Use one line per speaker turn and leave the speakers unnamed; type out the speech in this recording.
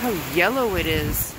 how yellow it is.